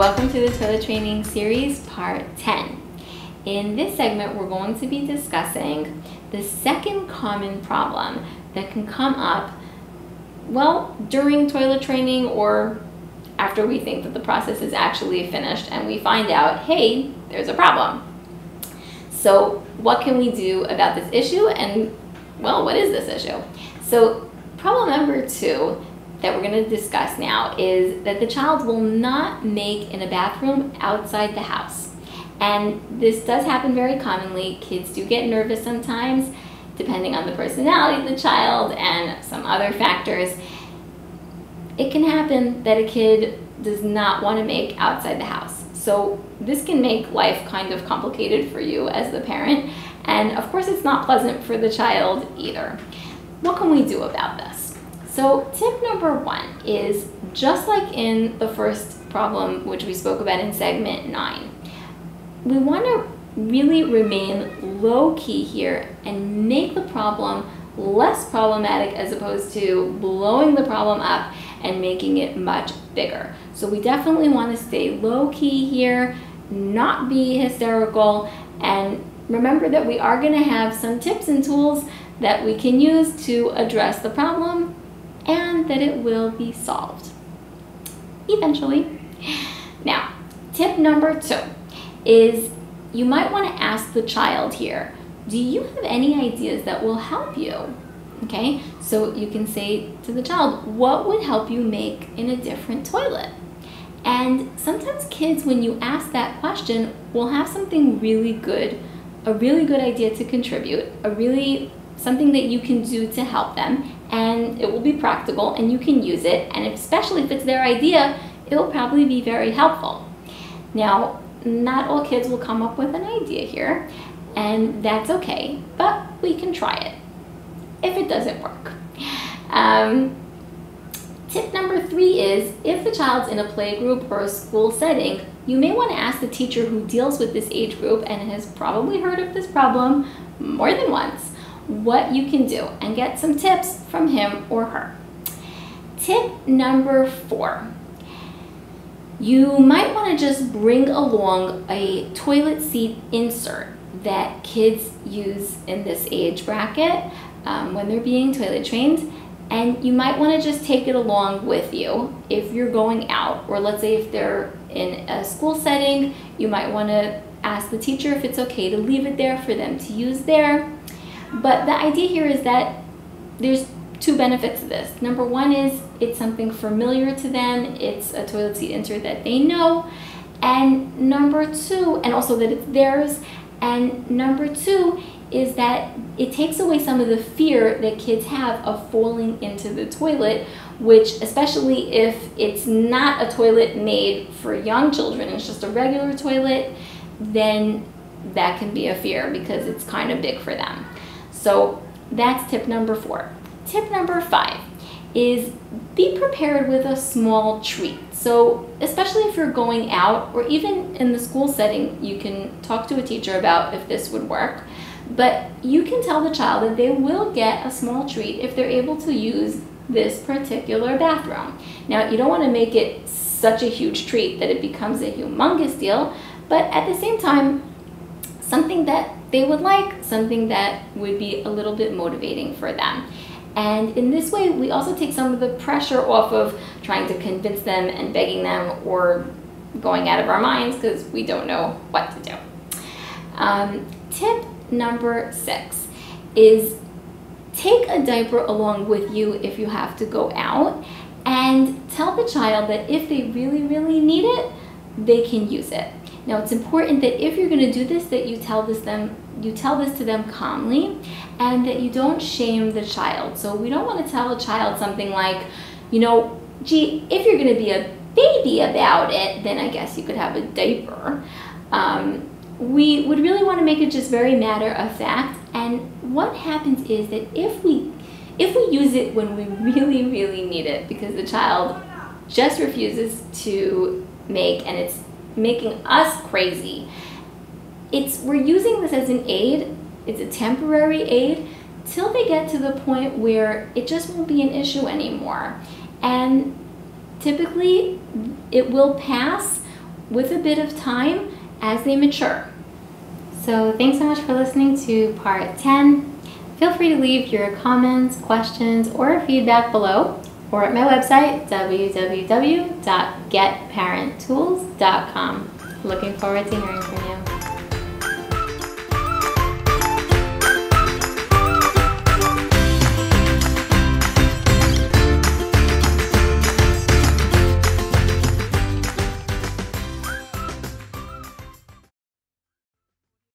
Welcome to the Toilet Training Series, Part 10. In this segment, we're going to be discussing the second common problem that can come up, well, during toilet training or after we think that the process is actually finished and we find out, hey, there's a problem. So what can we do about this issue and, well, what is this issue? So problem number two that we're going to discuss now is that the child will not make in a bathroom outside the house. And this does happen very commonly. Kids do get nervous sometimes, depending on the personality of the child and some other factors. It can happen that a kid does not want to make outside the house. So this can make life kind of complicated for you as the parent. And of course, it's not pleasant for the child either. What can we do about this? So tip number one is just like in the first problem, which we spoke about in segment nine, we want to really remain low key here and make the problem less problematic as opposed to blowing the problem up and making it much bigger. So we definitely want to stay low key here, not be hysterical, and remember that we are going to have some tips and tools that we can use to address the problem and that it will be solved eventually. Now, tip number two is you might want to ask the child here, do you have any ideas that will help you? Okay, so you can say to the child, what would help you make in a different toilet? And sometimes kids, when you ask that question, will have something really good, a really good idea to contribute, a really something that you can do to help them, and it will be practical and you can use it, and especially if it's their idea, it will probably be very helpful. Now, not all kids will come up with an idea here, and that's okay, but we can try it if it doesn't work. Um, tip number three is if the child's in a playgroup or a school setting, you may want to ask the teacher who deals with this age group and has probably heard of this problem more than once what you can do and get some tips from him or her. Tip number four. You might want to just bring along a toilet seat insert that kids use in this age bracket um, when they're being toilet trained. And you might want to just take it along with you if you're going out, or let's say if they're in a school setting, you might want to ask the teacher if it's okay to leave it there for them to use there. But the idea here is that there's two benefits to this. Number one is it's something familiar to them, it's a toilet seat insert that they know. And number two, and also that it's theirs. And number two is that it takes away some of the fear that kids have of falling into the toilet, which especially if it's not a toilet made for young children, it's just a regular toilet, then that can be a fear because it's kind of big for them. So that's tip number four. Tip number five is be prepared with a small treat. So especially if you're going out or even in the school setting, you can talk to a teacher about if this would work. But you can tell the child that they will get a small treat if they're able to use this particular bathroom. Now, you don't want to make it such a huge treat that it becomes a humongous deal, but at the same time, something that they would like, something that would be a little bit motivating for them. And in this way, we also take some of the pressure off of trying to convince them and begging them or going out of our minds because we don't know what to do. Um, tip number six is take a diaper along with you if you have to go out and tell the child that if they really, really need it, they can use it. Now it's important that if you're going to do this, that you tell this them you tell this to them calmly and that you don't shame the child. So we don't want to tell a child something like, you know, gee, if you're going to be a baby about it, then I guess you could have a diaper. Um, we would really want to make it just very matter of fact. And what happens is that if we if we use it when we really, really need it, because the child just refuses to make and it's making us crazy. It's we're using this as an aid. It's a temporary aid till they get to the point where it just won't be an issue anymore. And typically it will pass with a bit of time as they mature. So thanks so much for listening to part 10. Feel free to leave your comments, questions, or feedback below or at my website, www.getparenttools.com. Looking forward to hearing from you.